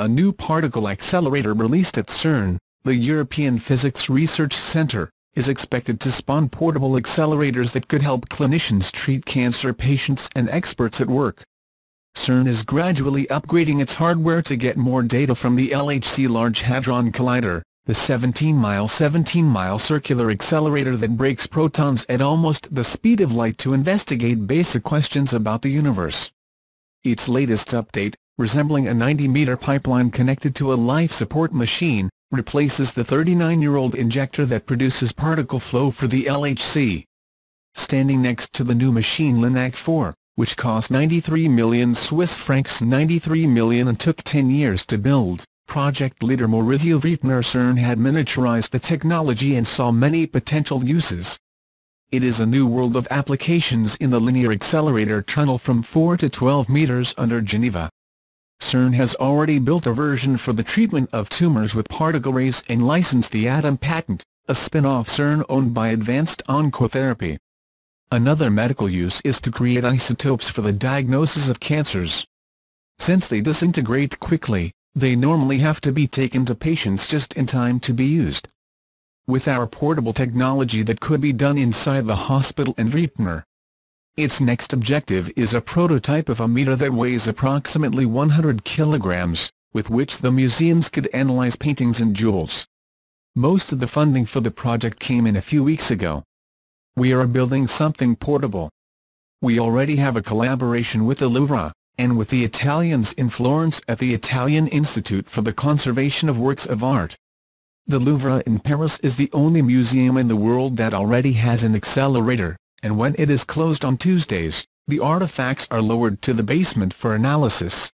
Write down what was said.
a new particle accelerator released at CERN, the European Physics Research Centre, is expected to spawn portable accelerators that could help clinicians treat cancer patients and experts at work. CERN is gradually upgrading its hardware to get more data from the LHC Large Hadron Collider, the 17-mile 17-mile circular accelerator that breaks protons at almost the speed of light to investigate basic questions about the universe. Its latest update, resembling a 90-meter pipeline connected to a life support machine, replaces the 39-year-old injector that produces particle flow for the LHC. Standing next to the new machine LINAC 4, which cost 93 million Swiss francs 93 million and took 10 years to build, project leader Maurizio Vretenar CERN had miniaturized the technology and saw many potential uses. It is a new world of applications in the linear accelerator tunnel from 4 to 12 meters under Geneva. CERN has already built a version for the treatment of tumors with particle rays and licensed the ADAM patent, a spin-off CERN owned by Advanced Oncotherapy. Another medical use is to create isotopes for the diagnosis of cancers. Since they disintegrate quickly, they normally have to be taken to patients just in time to be used. With our portable technology that could be done inside the hospital in Vretenar. Its next objective is a prototype of a meter that weighs approximately 100 kilograms, with which the museums could analyze paintings and jewels. Most of the funding for the project came in a few weeks ago. We are building something portable. We already have a collaboration with the Louvre, and with the Italians in Florence at the Italian Institute for the Conservation of Works of Art. The Louvre in Paris is the only museum in the world that already has an accelerator, and when it is closed on Tuesdays, the artifacts are lowered to the basement for analysis.